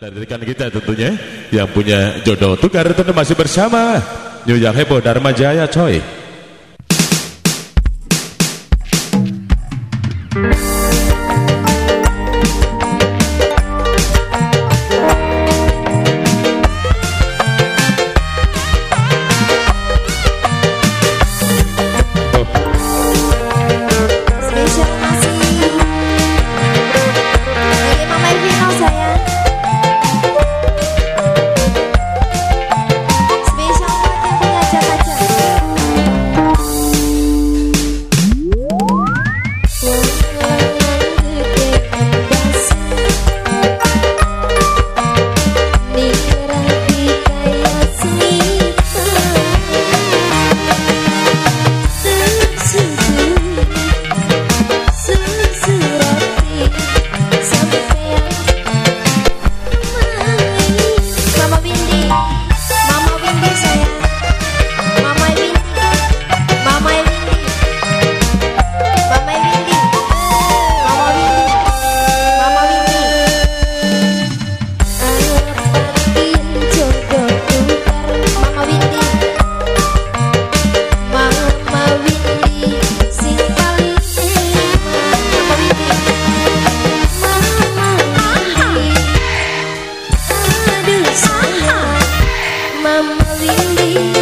dari rekan kita tentunya yang punya jodoh tukar tentu masih bersama New Heboh Dharma Jaya coy. be